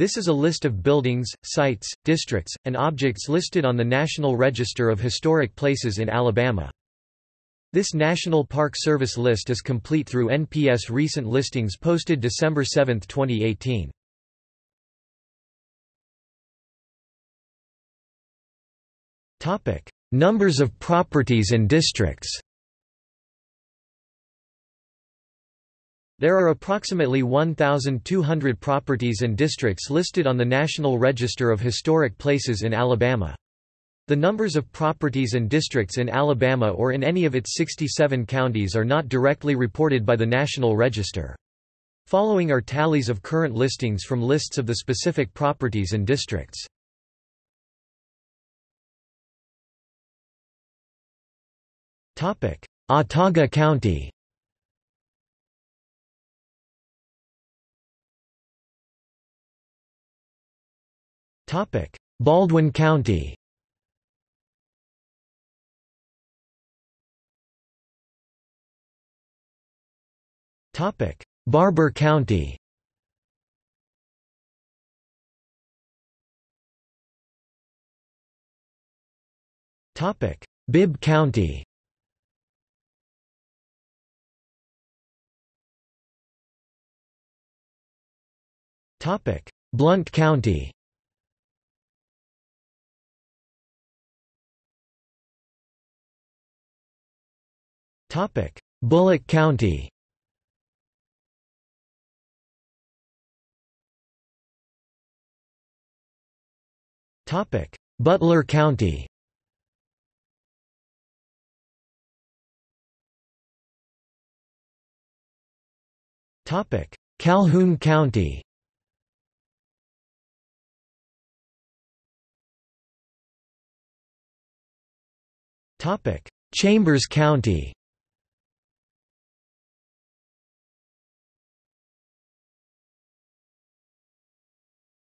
This is a list of buildings, sites, districts, and objects listed on the National Register of Historic Places in Alabama. This National Park Service list is complete through NPS recent listings posted December 7, 2018. Topic: Numbers of properties and districts. There are approximately 1,200 properties and districts listed on the National Register of Historic Places in Alabama. The numbers of properties and districts in Alabama or in any of its 67 counties are not directly reported by the National Register. Following are tallies of current listings from lists of the specific properties and districts. Autauga County Baldwin County. Barbour County. Topic. Bibb County. Topic. Blount County Topic: Bullock County. Topic: Butler County. Topic: Calhoun County. Topic: Chambers County.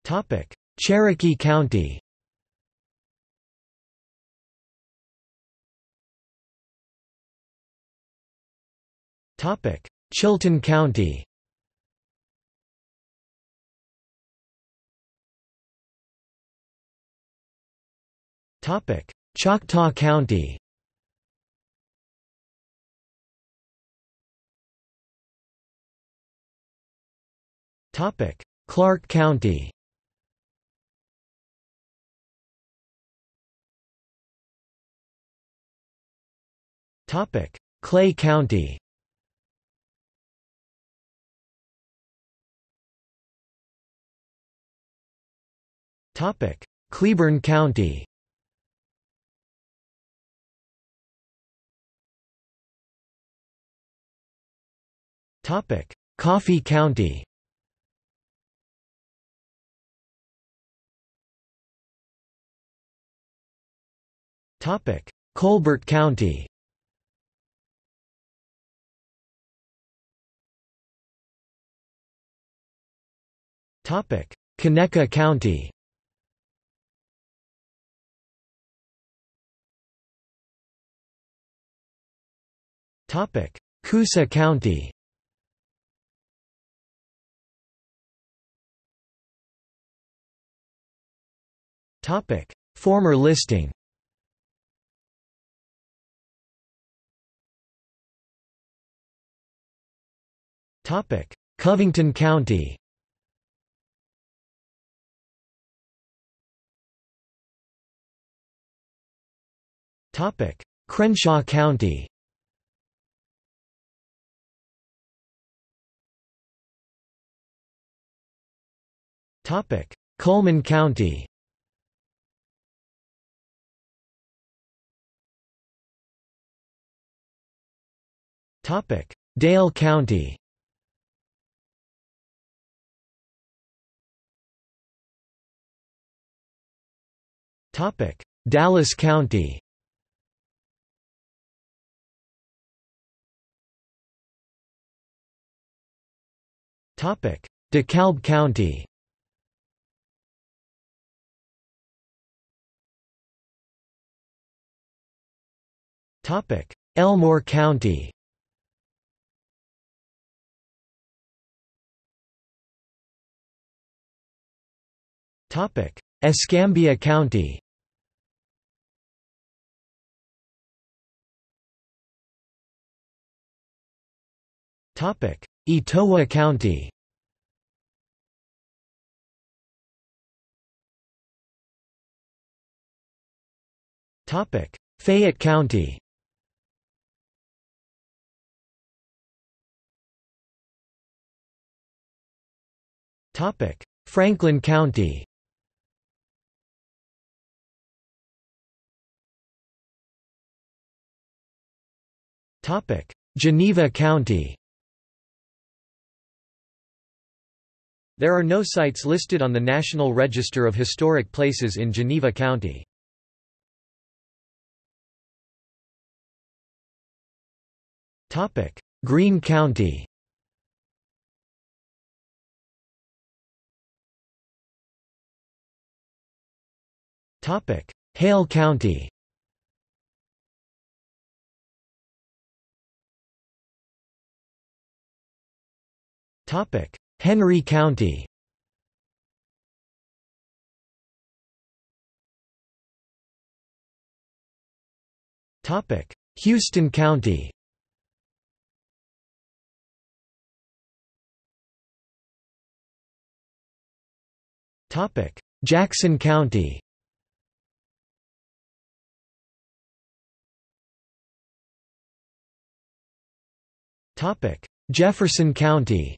Topic: Cherokee County. Topic: Chilton County. Topic: Choctaw County. Topic: Clarke County. Topic: Clay County. Topic: Cleburne County. Topic: Coffee County. Topic: Colbert County. Conecuh County. Coosa County. Former listing. Covington County. Topic: Crenshaw County. Topic: Cullman County. Topic: Dale County. Topic: Dallas County. DeKalb County. Elmore County. Escambia County. Etowah County Fayette County. Topic: Franklin County. Topic: Geneva County. There are no sites listed on the National Register of Historic Places in Geneva County. Greene County. Hale County. Henry County. Houston County Jackson County. Jefferson County.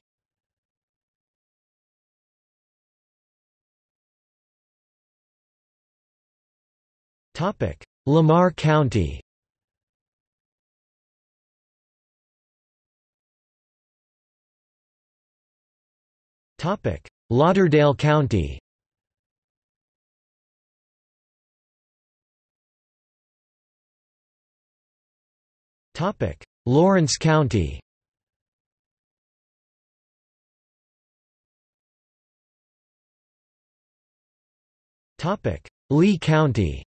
Lamar County. Lauderdale County Lawrence County. Topic: Lee County.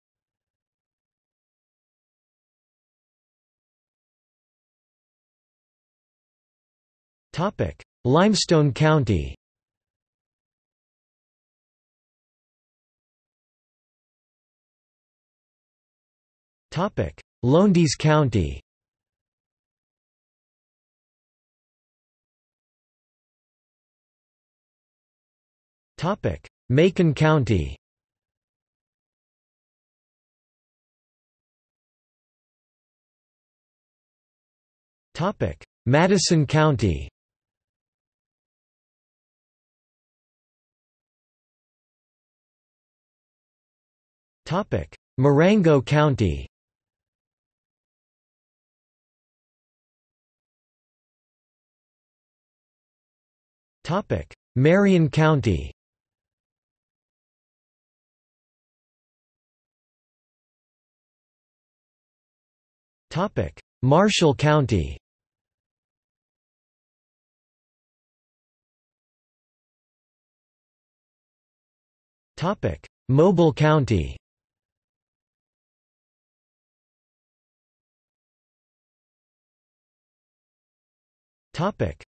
Topic: Limestone County. Topic: Lowndes County Macon County. Topic: Madison County. Topic: Marengo County. Topic: Marion County Marshall County. Mobile County.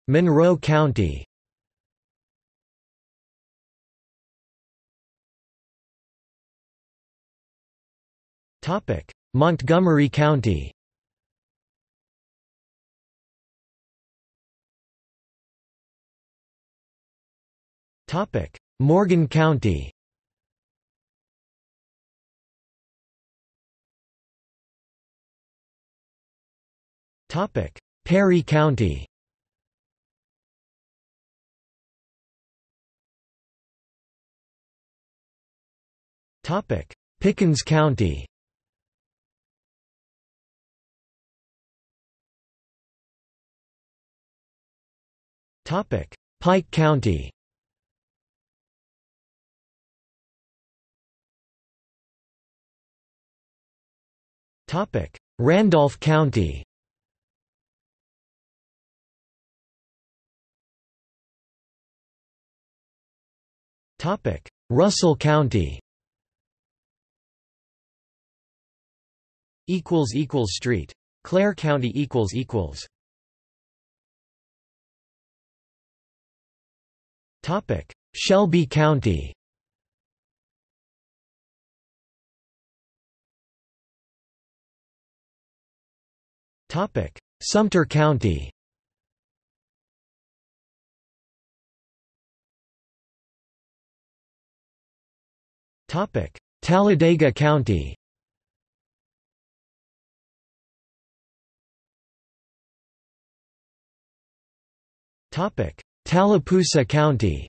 Monroe County. Montgomery County Morgan County. Topic: Perry County. Topic: Pickens County. Topic: Pike County Randolph County. Russell County. Equals equals street. Clair County equals equals. Topic. Shelby County Sumter County. Talladega County. Tallapoosa County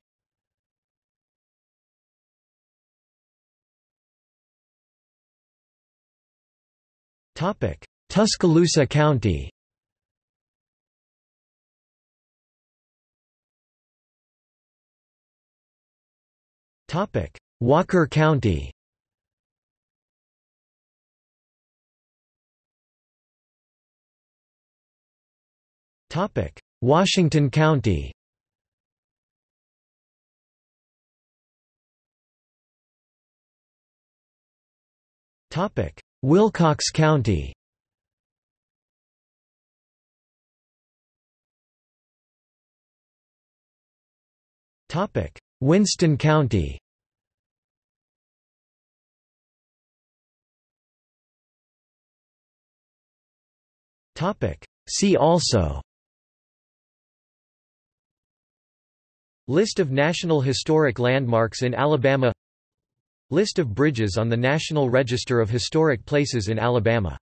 Tuscaloosa County. Walker County. Washington County. Wilcox County Winston County. See also. List of National Historic Landmarks in Alabama. List of bridges on the National Register of Historic Places in Alabama